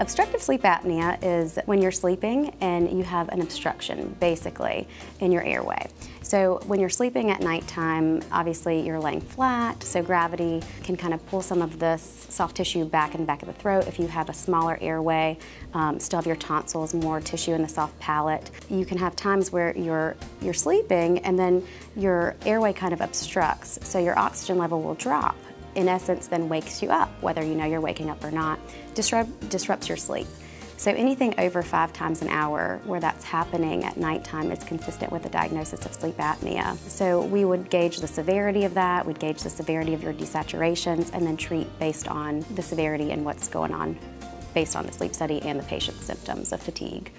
Obstructive sleep apnea is when you're sleeping and you have an obstruction, basically, in your airway. So when you're sleeping at nighttime, obviously you're laying flat, so gravity can kind of pull some of this soft tissue back in the back of the throat. If you have a smaller airway, um, still have your tonsils, more tissue in the soft palate. You can have times where you're, you're sleeping and then your airway kind of obstructs, so your oxygen level will drop in essence then wakes you up, whether you know you're waking up or not, disrupt, disrupts your sleep. So anything over five times an hour where that's happening at nighttime is consistent with a diagnosis of sleep apnea. So we would gauge the severity of that, we'd gauge the severity of your desaturations, and then treat based on the severity and what's going on based on the sleep study and the patient's symptoms of fatigue.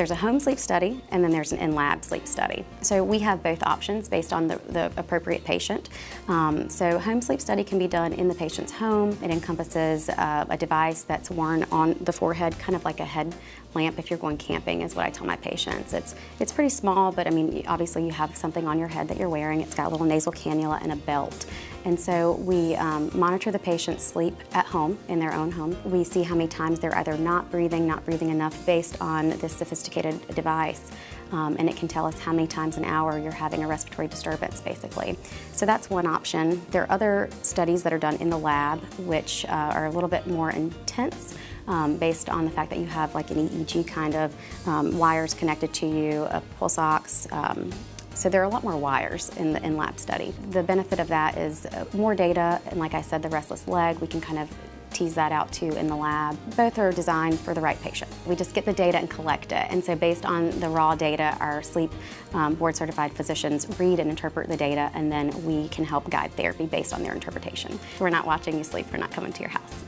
There's a home sleep study and then there's an in-lab sleep study. So we have both options based on the, the appropriate patient. Um, so home sleep study can be done in the patient's home. It encompasses uh, a device that's worn on the forehead, kind of like a head lamp if you're going camping is what I tell my patients. It's, it's pretty small, but I mean, obviously you have something on your head that you're wearing. It's got a little nasal cannula and a belt. And so we um, monitor the patient's sleep at home, in their own home. We see how many times they're either not breathing, not breathing enough based on this sophisticated device. Um, and it can tell us how many times an hour you're having a respiratory disturbance, basically. So that's one option. There are other studies that are done in the lab, which uh, are a little bit more intense, um, based on the fact that you have like an EEG kind of um, wires connected to you, a pulse ox, um, so there are a lot more wires in the in-lab study. The benefit of that is uh, more data, and like I said, the restless leg, we can kind of tease that out too in the lab. Both are designed for the right patient. We just get the data and collect it. And so based on the raw data, our sleep um, board certified physicians read and interpret the data and then we can help guide therapy based on their interpretation. We're not watching you sleep, we're not coming to your house.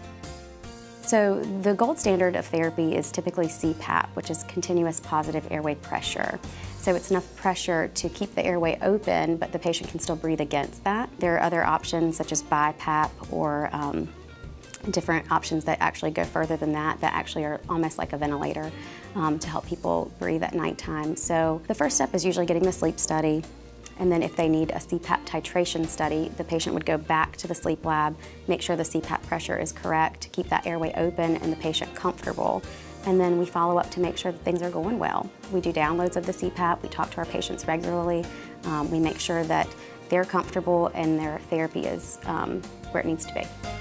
So the gold standard of therapy is typically CPAP, which is continuous positive airway pressure. So it's enough pressure to keep the airway open, but the patient can still breathe against that. There are other options such as BiPAP or um, different options that actually go further than that, that actually are almost like a ventilator um, to help people breathe at nighttime. So the first step is usually getting the sleep study. And then if they need a CPAP titration study, the patient would go back to the sleep lab, make sure the CPAP pressure is correct, to keep that airway open and the patient comfortable. And then we follow up to make sure that things are going well. We do downloads of the CPAP, we talk to our patients regularly, um, we make sure that they're comfortable and their therapy is um, where it needs to be.